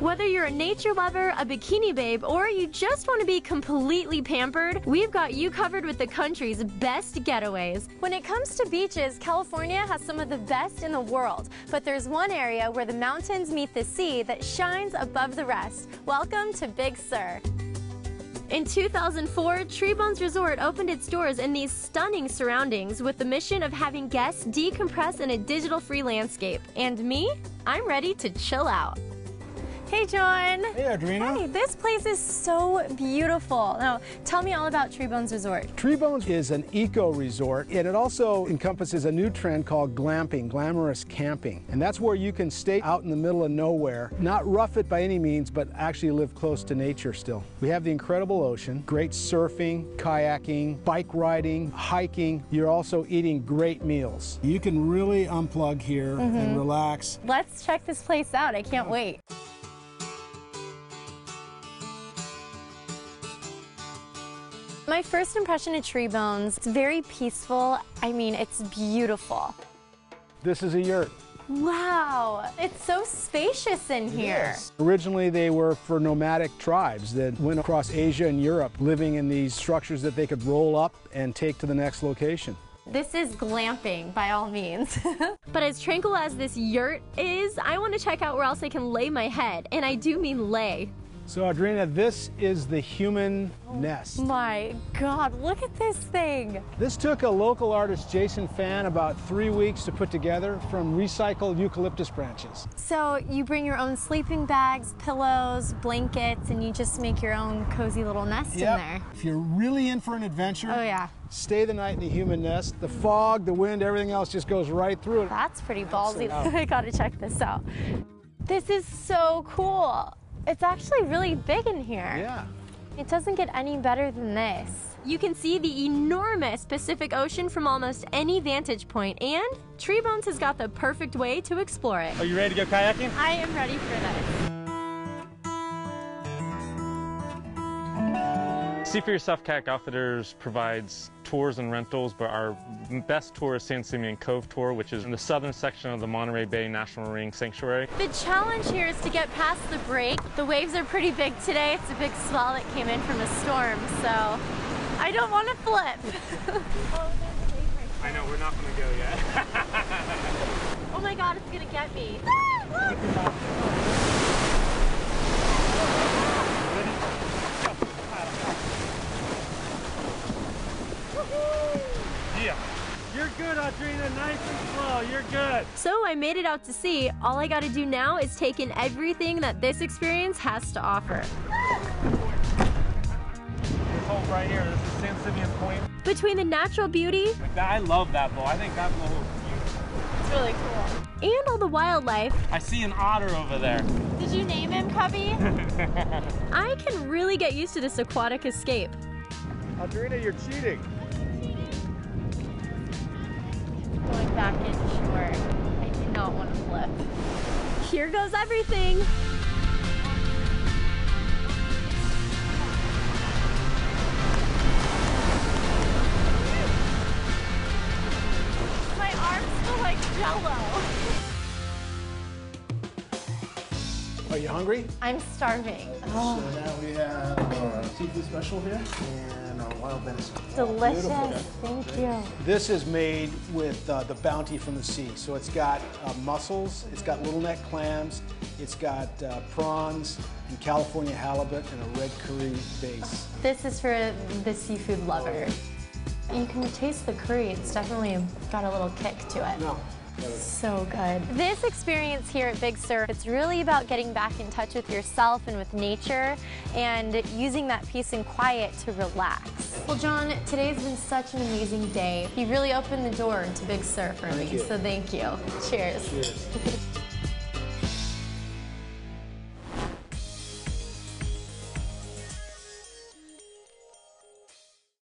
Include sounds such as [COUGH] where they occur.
Whether you're a nature lover, a bikini babe, or you just want to be completely pampered, we've got you covered with the country's best getaways. When it comes to beaches, California has some of the best in the world, but there's one area where the mountains meet the sea that shines above the rest. Welcome to Big Sur. In 2004, Treebones Resort opened its doors in these stunning surroundings with the mission of having guests decompress in a digital free landscape. And me? I'm ready to chill out. Hey, John. Hey, Audrina. Hey, this place is so beautiful. Now, tell me all about Treebones Resort. Treebones is an eco resort, and it also encompasses a new trend called glamping, glamorous camping. And that's where you can stay out in the middle of nowhere, not rough it by any means, but actually live close to nature still. We have the incredible ocean, great surfing, kayaking, bike riding, hiking. You're also eating great meals. You can really unplug here Mm-hmm. and relax. Let's check this place out. I can't wait. My first impression of Treebones, it's very peaceful. I mean, it's beautiful. This is a yurt. Wow, it's so spacious in here. Originally, they were for nomadic tribes that went across Asia and Europe, living in these structures that they could roll up and take to the next location. This is glamping by all means. [LAUGHS] but as tranquil as this yurt is, I want to check out where else I can lay my head. And I do mean lay. So, Audrina, this is the human oh nest. My God, look at this thing. This took a local artist, Jayson Fann, about three weeks to put together from recycled eucalyptus branches. So you bring your own sleeping bags, pillows, blankets, and you just make your own cozy little nest in there. If you're really in for an adventure, Oh yeah, stay the night in the human nest. The fog, the wind, everything else just goes right through it. that's pretty ballsy. [LAUGHS] I gotta check this out. This is so cool. It's actually really big in here. Yeah. It doesn't get any better than this. You can see the enormous Pacific Ocean from almost any vantage point, and Treebones has got the perfect way to explore it. Are you ready to go kayaking? I am ready for this. Sea for Yourself Kayak Outfitters provides tours and rentals, but our best tour is San Simeon Cove Tour, which is in the southern section of the Monterey Bay National Marine Sanctuary. The challenge here is to get past the break. The waves are pretty big today. It's a big swell that came in from a storm, so I don't want to flip. oh, there's a wave right I know, we're not going to go yet. [LAUGHS] Oh my god, it's gonna get me. [LAUGHS] Ah, yeah. You're good, Audrina. Nice and slow. You're good. So I made it out to sea. All I gotta do now is take in everything that this experience has to offer. This hole right here, this is San Simeon Point. Between the natural beauty Like that, I love that bowl. I think that bowl is beautiful. it's really cool. and all the wildlife, I see an otter over there. did you name him Cubby? [LAUGHS] I can really get used to this aquatic escape. Audrina, you're cheating. Back in shore. I do not want to flip. Here goes everything. My arms feel like jello. Are you hungry? I'm starving. So now we have our seafood special here and our wild venison. Delicious. Thank you. This is made with uh, the bounty from the sea. So it's got uh, mussels, it's got little neck clams, it's got uh, prawns and California halibut and a red curry base. This is for the seafood lover. You can taste the curry. It's definitely got a little kick to it. No. So good. This experience here at Big Sur, it's really about getting back in touch with yourself and with nature and using that peace and quiet to relax. Well, John, today's been such an amazing day. You really opened the door into Big Sur for me, you. so thank you. Cheers. Cheers. [LAUGHS]